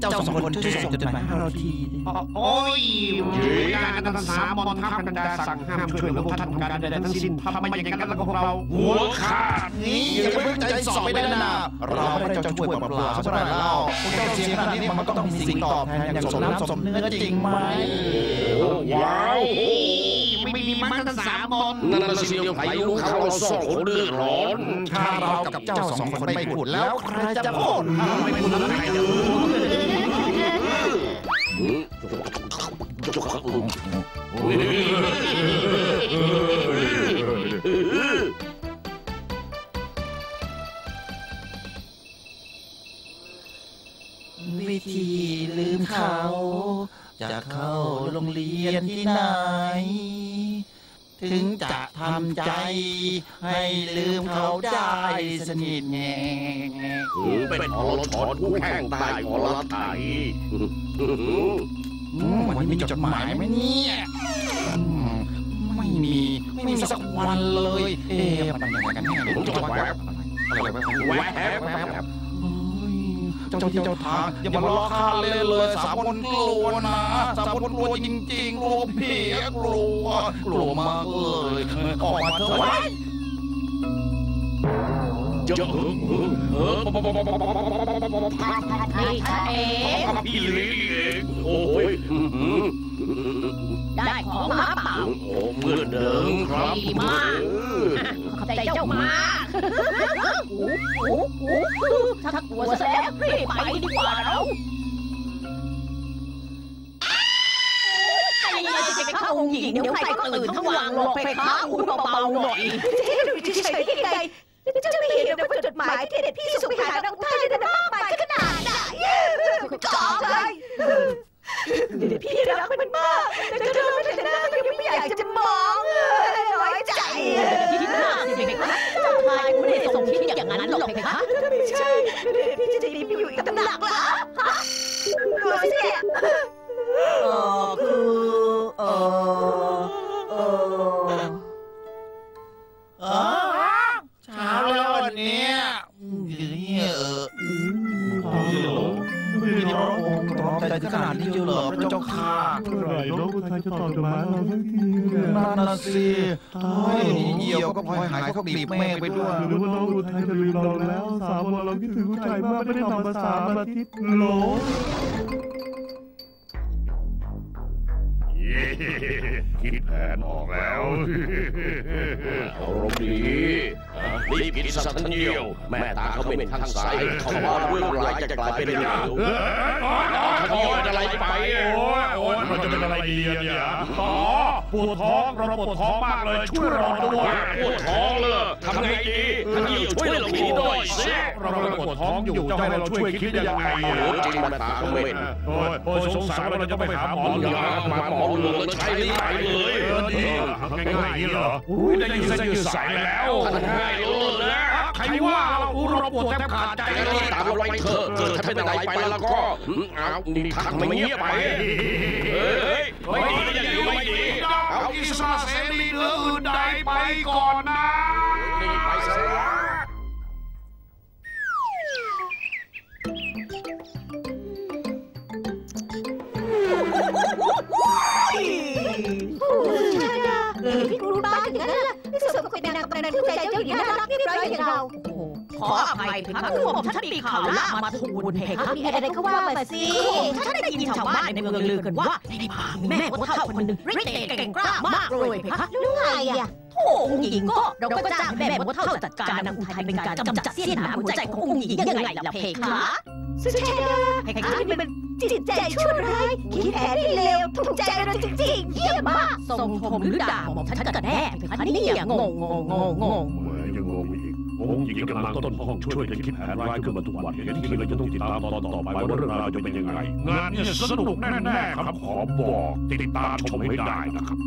เจ้าสองคนช่วยส่งจดหมายให้เราทีโอ้ยการท่าสามมนทัพกันดาสั่งห้ามช่วยเหลือพวกท่านทำการใดๆทั้งสิ้นทำไมอย่างนั้นแล้วก็พวกเราหัวขาดนี่อย่าไปใจสอบไม่ได้นะเราไม่ได้จ้าช่วยเปล่าๆใช่ไหมเล่าพวกเจ้าเสียขนาดนี้มันก็ต้องมีสิ่งตอบแทนอย่างสมน้ำสมเนื้อจริงไหมว้าวไม่มีมันท่านสามมนนั่นน่ะสิเดียวใครรู้เขาเราสองคนเดือดร้อนถ้าเรากับเจ้าสองคนไม่พูดแล้วใครจะพูดไม่พูดแล้วใครจะพู วิธีลืมเขา จะเข้าโรงเรียนที่ไหน ถึงจะทำใจ ให้ลืมเขาได้สนิทแง่เป็นอรชรผู้แข่งใต้อรไทย วันนี้มีจดหมายไหมเนี่ยไม่มี ไม่มีสักวันเลย เอ๊ะมันยังไงกันแน่ผมจะแวบอะไรแวบแหวบแหบเจ้าที่เจ้าทางอย่ามาล้อข้าเล่นเลยสามคนกลัวนะสามคนกลัวจริงๆกลัวผีกลัวกลัวมากเลยออกมาเถอะเจอเออใค รฉันเองพี่ลีเองโอ้ยได้ของมาเปล่าโอ้เมื่อเดิมครับดีมากขอบใจเจ้ามาถ้ากลัวซะแล้วรีบไปดีกว่าเราใจเย็นๆจะเข้าองหญิงเดี๋ยวใครก็ตื่นทั้งวังหลบไปค้าคุณเบาๆหน่อยจะให้หนูเฉยๆได้ยังไงจะไม่เห็นว่าจดหมายที่เด็ดพี่ส่งไปหาเราท่านจะมากมายขนาไห นั้นหรอกเพคะไม่ใช่พี่จะหนีไปอยู่อีกตำหนักละ องค์ร้องใจขนาดนี้เจียวเหรอพระเจ้าค่ะเมื่อไหร่น้องอุทัยจะตอบจดหมายเราสักทีเนี่ยนั่นน่ะสิเฮ้ยเหี่ยวก็พลอยหายเขาบีบเมฆไปด้วยหรือว่าน้องอุทัยจะลืมเราแล้วสามวันเราคิดถึงอุทัยมากไม่ได้ทำภาษามอาทิตย์โหล คิดแผนออกแล้วอารมณ์ดีรีบกินสัตว์ทั้งเดียว แม่ตาเขาเป็นทั้งสายเขาว่าเรื่องร้ายจะกลายเป็นเรื่องเร็วขโมยอะไรไป โอ้ยโอ้ยมันจะเป็นอะไรดีอะเนี่ยอ๋อปวดท้องเราปวดท้องมากเลย ช่วยเราด้วยปวดท้องเลยทำไงดี เราปวดท้องอยู่จะให้เราช่วยคิดยังไงโอ้โหจริงแม่ตาเขาเป็นโอ้ยโอ้ยสงสารเราจะไปหาหมอหมอยามาหมอหลวงแล้วใช้รีบไปเลยเออดีง่ายๆอย่างนี้เหรออุ้ยได้ยินเส้นยืดสายแล้วท่านง่ายเลยนะใครว่าเราเราปวดแทบขาดใจแต่เลรียบตามเราไปเถอะเกิดท่านเป็นอะไรไปแล้วก็เอานี่ทักไม่เงียบไปเฮ้ยไม่ดีอย่างนี้ไม่ดีเอาอิสระเสรีเหนืออื่นใดไปก่อนนะนี่ เป็นนางกำนันผู้ใจเจ้าหญิงน่ารักเรียบร้อยอย่างเราขออภัยเพคะคือผมฉันมีข่าวล่ามาทูลเพคะมีอะไรก็ว่ามาสิฉันได้ยินชาวบ้านในเมืองลือกันว่าในป่ามีแม่มดเฒ่าคนหนึ่งฤทธิ์เดชเก่งกล้ามากเลยเพคะแล้วไงอะ โอ้องค์หญิงก็เราก็จ้างแม่มดเฒ่าจัดการนางอุทัยเป็นการกำจัดเสี้ยนหนามหัวใจขององค์หญิงยังไงล่ะเพคะสุชดาเพอัคะนนี้มันจิตใจชั่วร้ายคิดแผนได้เลวถูกใจเราจริงๆเยี่ยมมากทรงชมหรือด่าหมอมฉันกันแน่เพคะนี่อย่างงงงงงงแหมยังงงอีกองค์หญิงกำลังต้นห้องช่วยกันคิดแผนร้ายขึ้นมาทุกวันอย่างที่เราจะต้องติดตามตอนต่อไปว่าเรื่องราวจะเป็นยังไงงานนี้สนุกแน่ๆครับขอบอกติดตามชมให้ได้นะครับ